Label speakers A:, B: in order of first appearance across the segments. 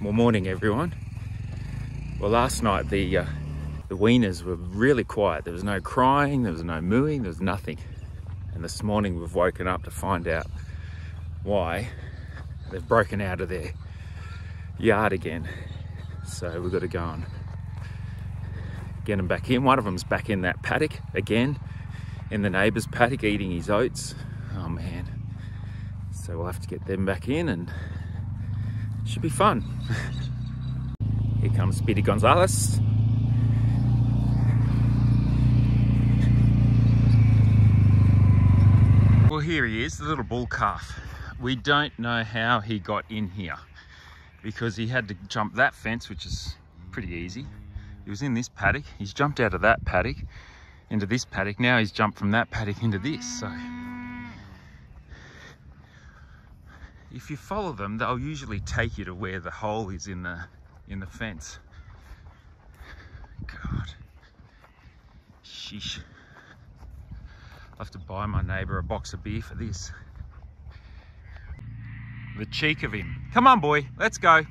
A: Well, morning everyone. Well, last night the uh, the weaners were really quiet. There was no crying, there was no mooing, there was nothing. And this morning we've woken up to find out why they've broken out of their yard again. So we've got to go and get them back in. One of them's back in that paddock again, in the neighbour's paddock eating his oats. Oh man. So we'll have to get them back in and should be fun. Here comes Speedy Gonzales. Well, here he is, the little bull calf. We don't know how he got in here because he had to jump that fence, which is pretty easy. He was in this paddock. He's jumped out of that paddock into this paddock. Now he's jumped from that paddock into this. So if you follow them, they'll usually take you to where the hole is in the in the fence. God. Sheesh. I'll have to buy my neighbour a box of beer for this. The cheek of him. Come on, boy, let's go.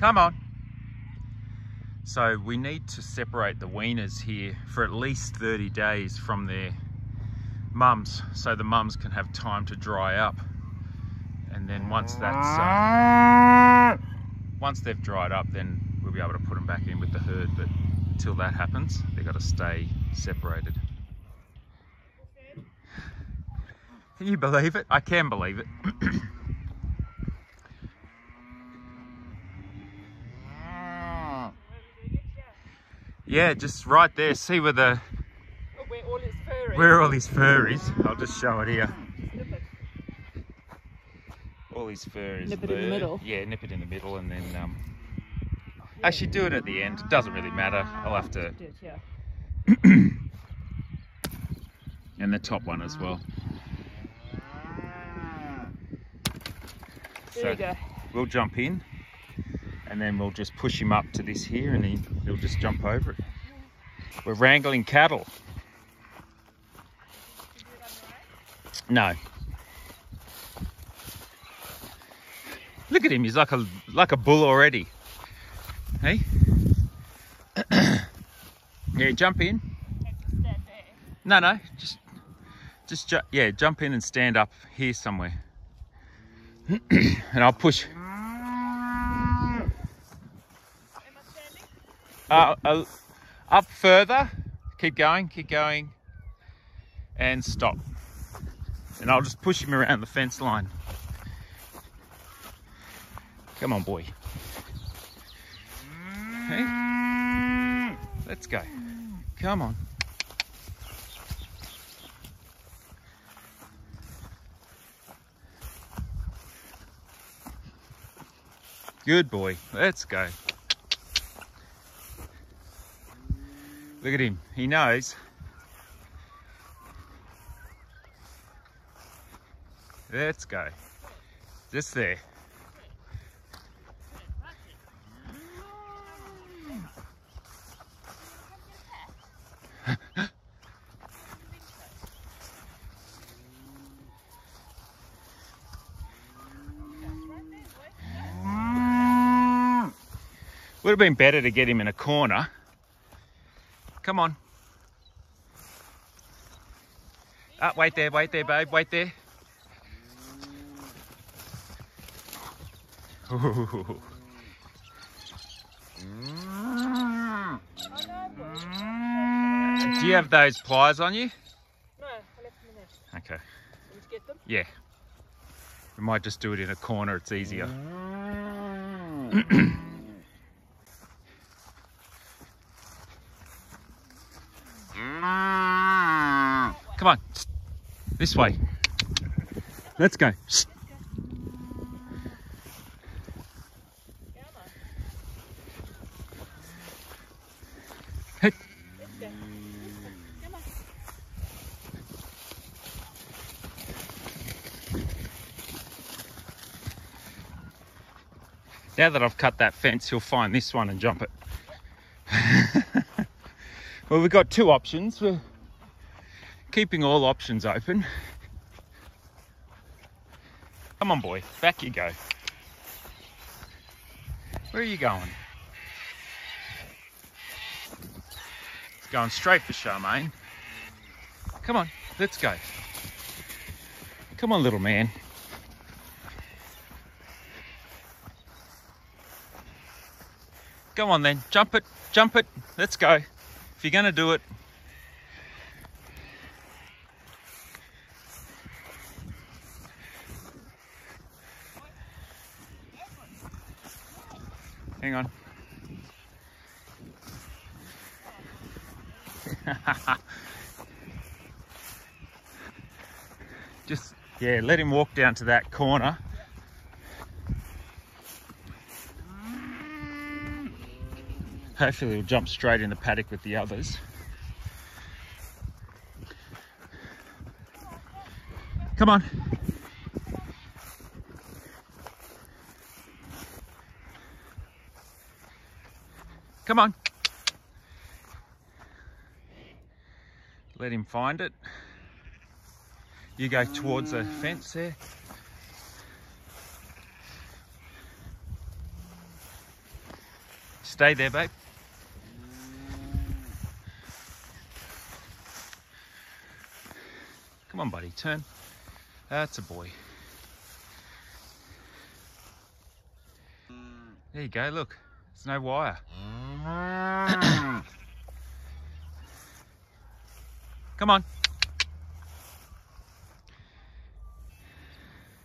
A: Come on. So we need to separate the weaners here for at least 30 days from their mums so the mums can have time to dry up and then once that's uh, once they've dried up then we'll be able to put them back in with the herd. But until that happens they've got to stay separated. Can you believe it? I can believe it. Yeah just right there. See where the
B: where all his fur is.
A: where all his fur is. I'll just show it here. all his fur is
B: Nip it in the middle.
A: Yeah, nip it in the middle and then um actually do it at the end. It doesn't really matter. I'll have to
B: yeah.
A: and the top one as well.
B: There you go.
A: we'll jump in and then we'll just push him up to this here and he, he'll just jump over it. We're wrangling cattle. No. Look at him, he's like a like a bull already. Hey? yeah, jump in. No, no, just just ju- yeah, jump in and stand up here somewhere. and I'll push. Uh, uh, up further. Keep going, keep going. And stop. And I'll just push him around the fence line. Come on, boy. Hey, let's go. Come on. Good boy. Let's go. Look at him. He knows. Let's go. Just there. Would have been better to get him in a corner. Come on. Ah, wait there, wait there, babe, wait there. Ooh. Do you have those pliers on you?
B: No, I left them in there.
A: Okay,
B: Did you get them?
A: yeah. We might just do it in a corner, it's easier. Come on, this way. Let's go. Hey. Now that I've cut that fence, you'll find this one and jump it. well, we've got two options. We're keeping all options open. Come on, boy. Back you go. Where are you going? It's going straight for Charmaine. Come on, let's go. Come on, little man. Go on then, jump it, jump it. Let's go. If you're going to do it. Hang on. Just, yeah, let him walk down to that corner. Hopefully he'll jump straight in the paddock with the others. Come on. Come on. Let him find it. You go towards the fence there. Stay there, babe. Come on, buddy, turn. That's a boy. There you go, look. There's no wire. Come on.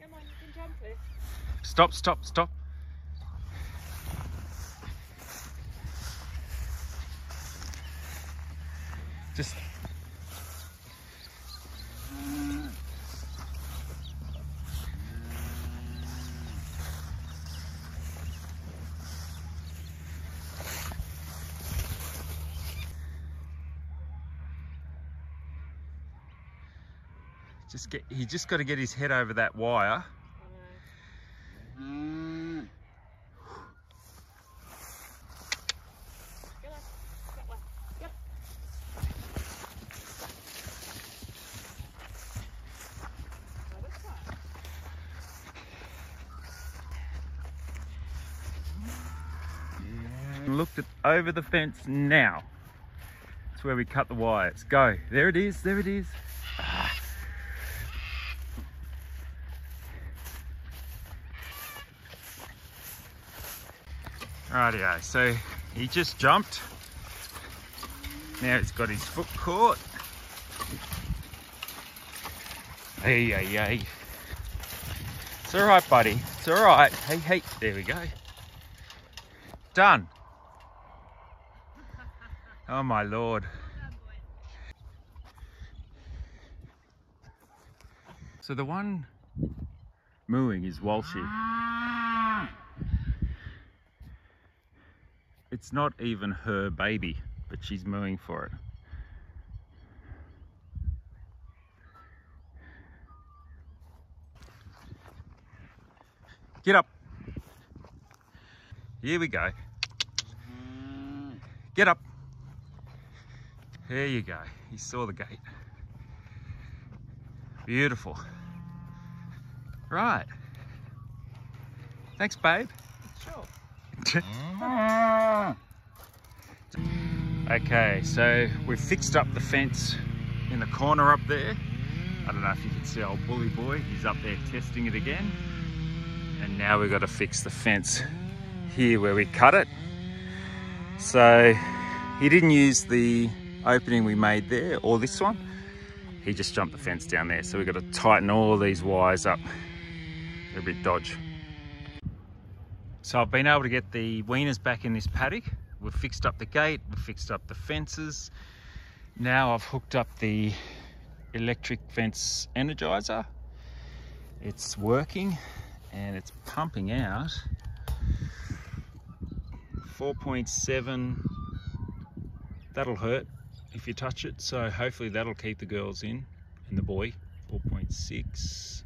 B: Come on, you can jump it.
A: Stop, stop, stop. Just just get he just got to get his head over that wire. Looked at over the fence now. That's where we cut the wires go. There it is. There it is Rightio, so he just jumped. Now he's got his foot caught. Hey, hey, hey. It's all right, buddy. It's all right. Hey, hey. There we go. Done. Oh my lord. So the one mooing is Walshy. Ah. It's not even her baby, but she's mooing for it. Get up. Here we go. Get up. There you go. You saw the gate. Beautiful. Right. Thanks, babe.
B: Sure.
A: okay, so we've fixed up the fence in the corner up there. I don't know if you can see old bully boy. He's up there testing it again. And now we've got to fix the fence here where we cut it. So he didn't use the opening we made there or this one. He just jumped the fence down there. So we've got to tighten all these wires up. A bit dodge. So I've been able to get the weaners back in this paddock. We've fixed up the gate, we've fixed up the fences. Now I've hooked up the electric fence energizer. It's working and it's pumping out 4.7. That'll hurt if you touch it. So hopefully that'll keep the girls in and the boy. 4.6,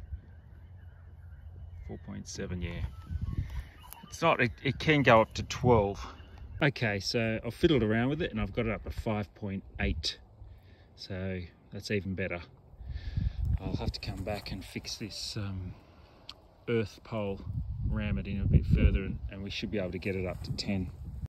A: 4.7, yeah. It's not, it, it can go up to 12. Okay, so I've fiddled around with it and I've got it up to 5.8. So that's even better. I'll have to come back and fix this um, earth pole ram it in a bit further and, and we should be able to get it up to 10